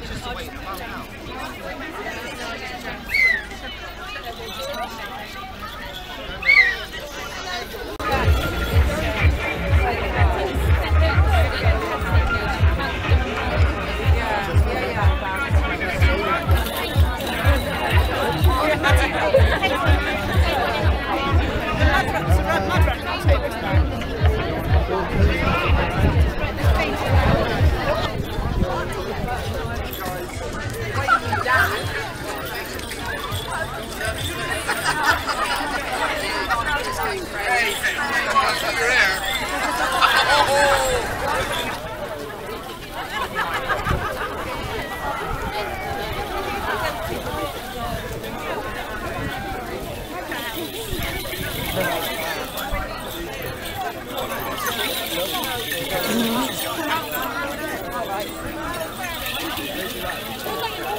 just to wait. I'm out now.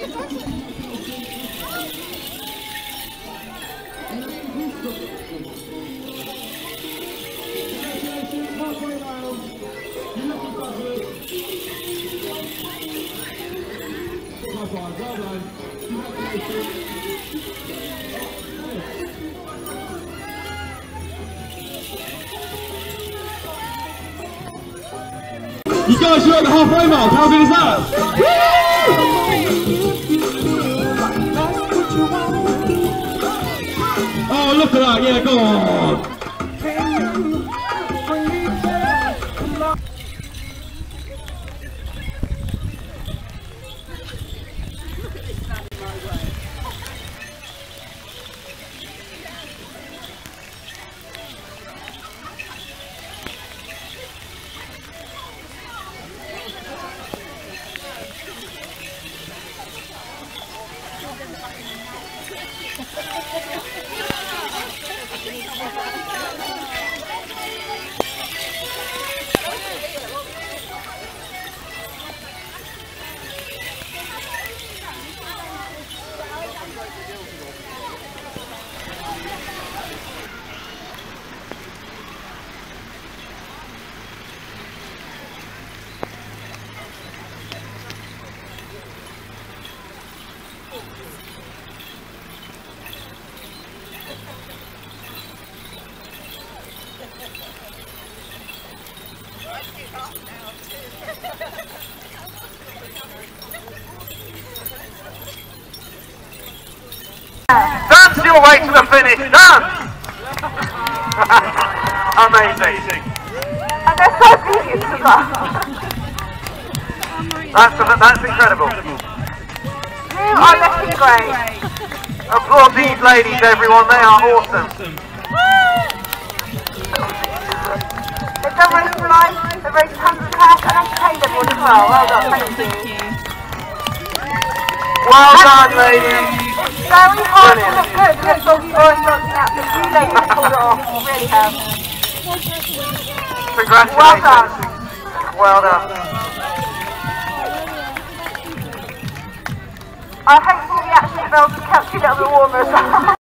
You guys are at the halfway mark. How good is that? Yeah, go on. Dance your way to the finish. Dance! Amazing. And they're so devious as well. That's, that's incredible. You are looking great. Applaud these ladies, everyone. They are awesome. They've done race for life, they've raised tons of cash, and paid everyone as well. Well done, thank you. Well done, ladies. Very hard to look good this doggy boy looking out, but you ladies pulled it off. Really have. Congratulations. Well done. Well done. I hope all the action bells will catch you a little warmer.